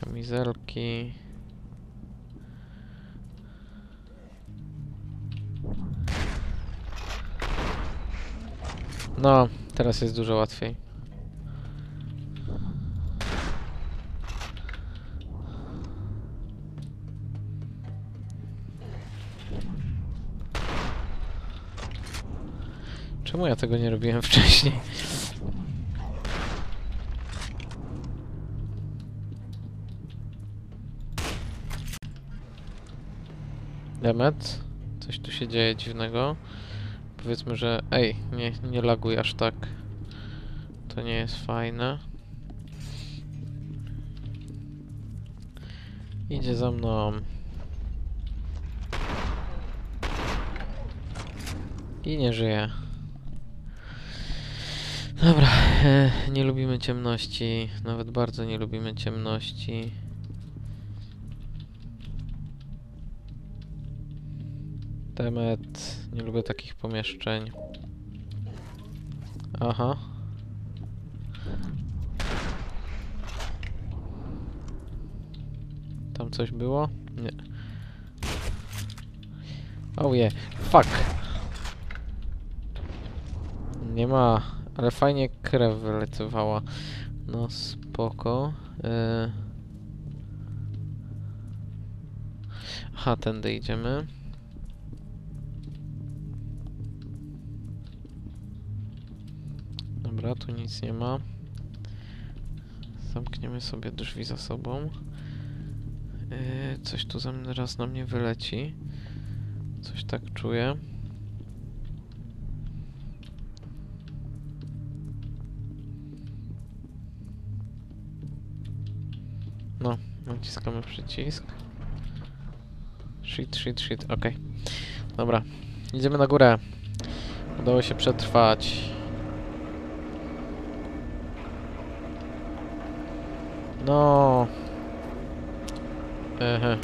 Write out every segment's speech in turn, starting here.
Kamizelki. No, teraz jest dużo łatwiej. Czemu ja tego nie robiłem wcześniej? Demet? Coś tu się dzieje dziwnego. Powiedzmy, że... Ej, nie, nie laguj aż tak. To nie jest fajne. Idzie za mną. I nie żyje. Dobra, e, nie lubimy ciemności. Nawet bardzo nie lubimy ciemności. Temet, nie lubię takich pomieszczeń. Aha. Tam coś było? Nie. Oh yeah, fuck. Nie ma, ale fajnie krew wylecywała. No spoko. Yy. Aha, tędy idziemy. Dobra, tu nic nie ma. Zamkniemy sobie drzwi za sobą. Yy, coś tu zaraz na mnie wyleci. Coś tak czuję. No, naciskamy przycisk. Shit, shit, shit, okej. Dobra, idziemy na górę. Udało się przetrwać. No. Ehe.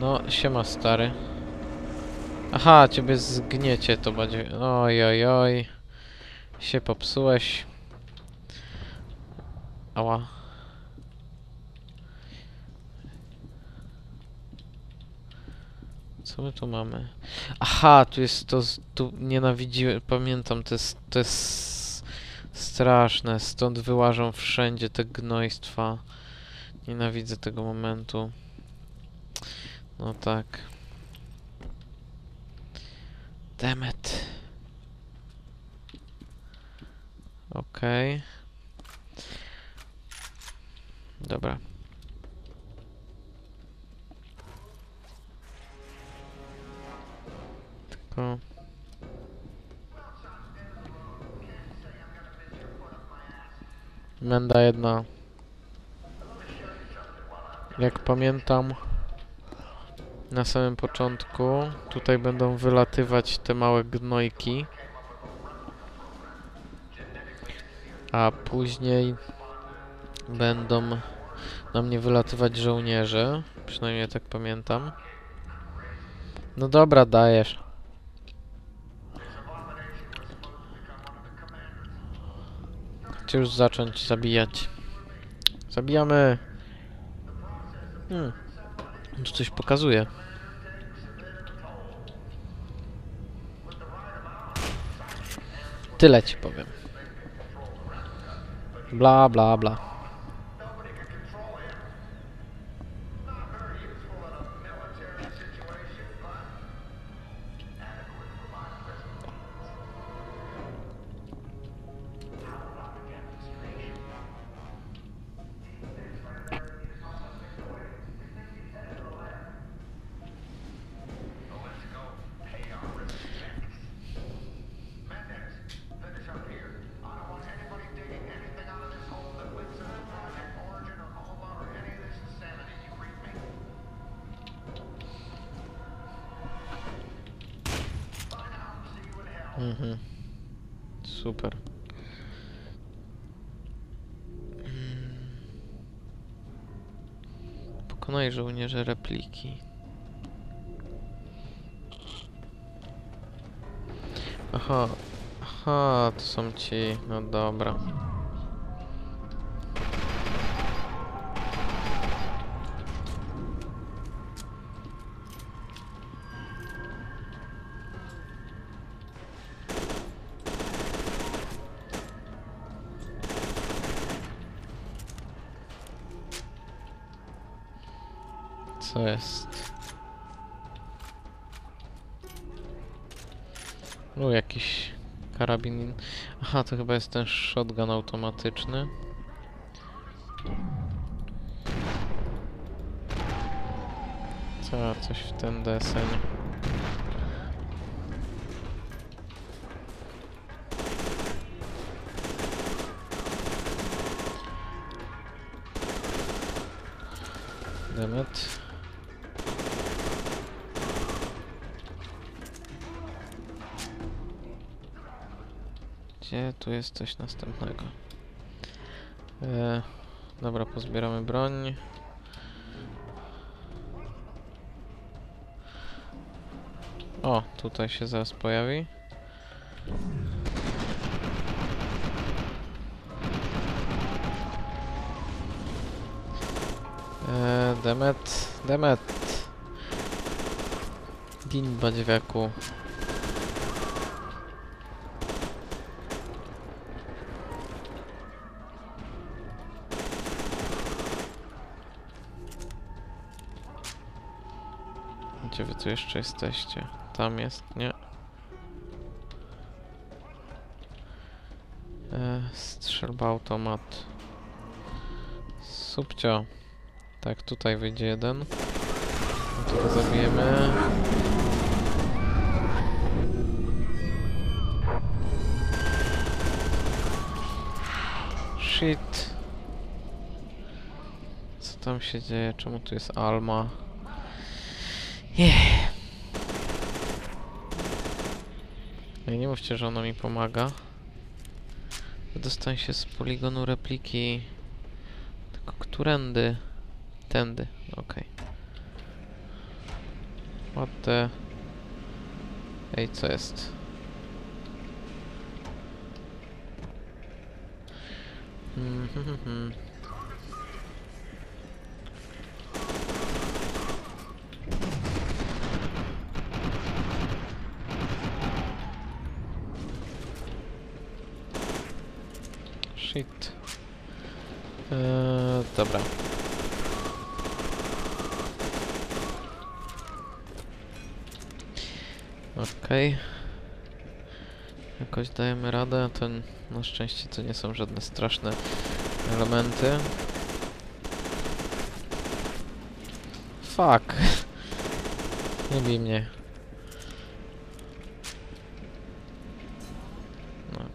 No, siema stary. Aha, ciebie zgniecie to będzie. Oj, oj, oj. Się popsułeś. Ała. Co my tu mamy? Aha, tu jest to, tu nienawidziłem, pamiętam, to jest, to jest straszne, stąd wyłażą wszędzie te gnojstwa. Nienawidzę tego momentu. No tak. Demet. Okej. Dobra. Tylko... Menda jedna. Jak pamiętam, na samym początku tutaj będą wylatywać te małe gnojki. A później będą na mnie wylatywać żołnierze. Przynajmniej tak pamiętam. No dobra, dajesz. Chcę już zacząć zabijać. Zabijamy. Hmm. Tu coś pokazuje. Tyle ci powiem. Bla bla bla. Mhm. Super. Mm. Pokonaj żołnierze repliki. Aha, aha, to są ci, no dobra. Co jest? O, jakiś karabin. Aha, to chyba jest ten shotgun automatyczny. Co, coś w ten deseń. Demet. Gdzie tu jest coś następnego? E, dobra, pozbieramy broń. O, tutaj się zaraz pojawi. E, Demet, Demet. Gin badziwiaku. Gdzie wy tu jeszcze jesteście? Tam jest, nie? E, strzelba automat. Subcio. Tak, tutaj wyjdzie jeden. No to go zabijemy. Shit. Co tam się dzieje? Czemu tu jest Alma? Yeah. Ej, nie mówcie, że ona mi pomaga. Dostań się z poligonu repliki. Tylko którędy? Tędy, okej. What the... Ej, co jest? Mhm, mhm. Shit. Eee, dobra. Okej. Jakoś dajemy radę. To n- na szczęście to nie są żadne straszne elementy. Fuck. Nie bij mnie.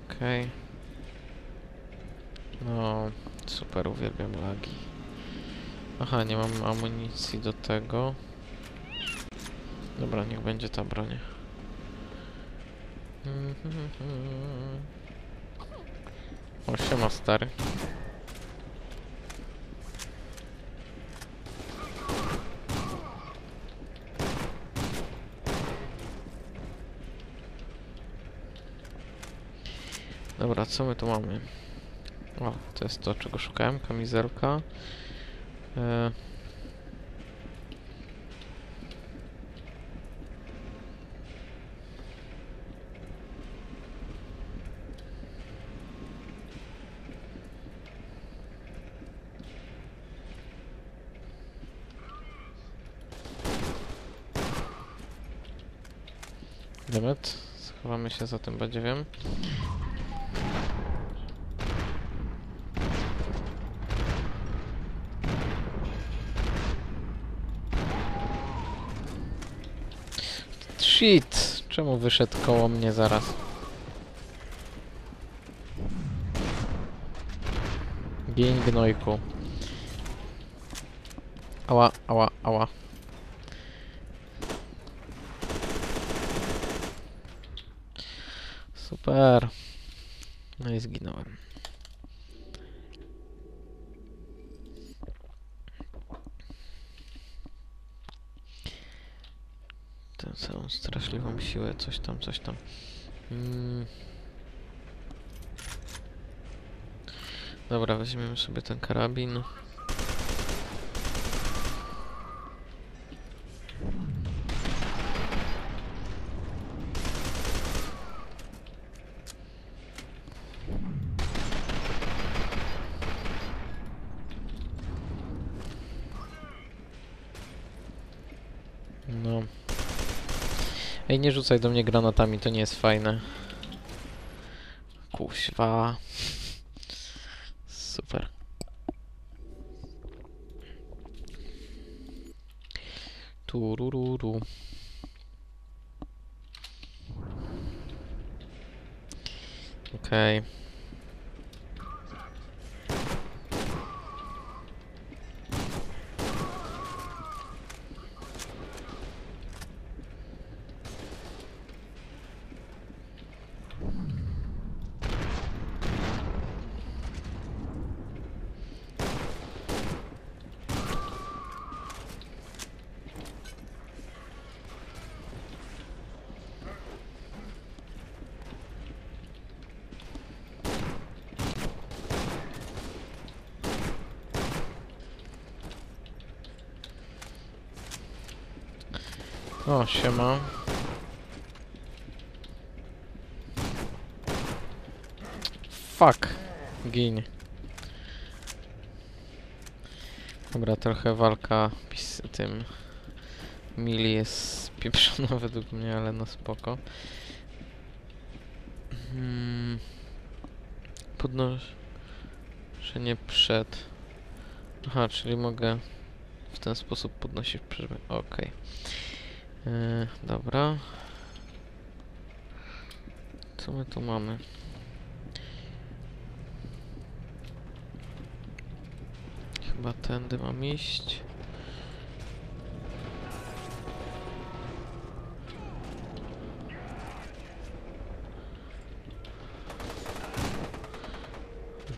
Okej. No, super, uwielbiam lagi. Aha, nie mam amunicji do tego. Dobra, niech będzie ta broń. O, siema stary. Dobra, co my tu mamy? O, to jest to, czego szukałem. Kamizelka. E... Demet, schowamy się za tym badziewiem. Shit! Czemu wyszedł koło mnie zaraz? Gień gnojku. Ała, ała, ała. Super. No i zginąłem. Tę całą straszliwą siłę, coś tam, coś tam. Mm. Dobra, weźmiemy sobie ten karabin. Ej, nie rzucaj do mnie granatami, to nie jest fajne. Kuźwa. Super. Turururu. Okej. O, siema. Fuck. Gin. Dobra, trochę walka pis tym mili jest pieprzona według mnie, ale no spoko. Hmm. Podnoszenie przed. Aha, czyli mogę w ten sposób podnosić przed. Okej. Yy, dobra. Co my tu mamy? Chyba tędy mam iść.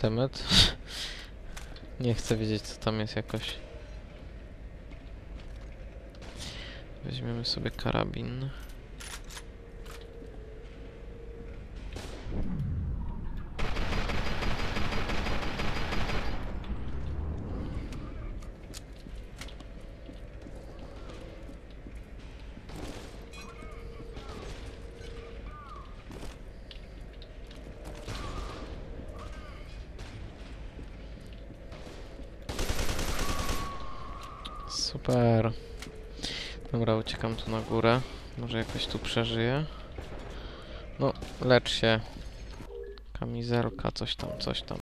Demet. Nie chcę wiedzieć co tam jest jakoś. Weźmiemy sobie karabin. Super. Dobra, uciekam tu na górę. Może jakoś tu przeżyję. No, lecz się. Kamizelka, coś tam, coś tam.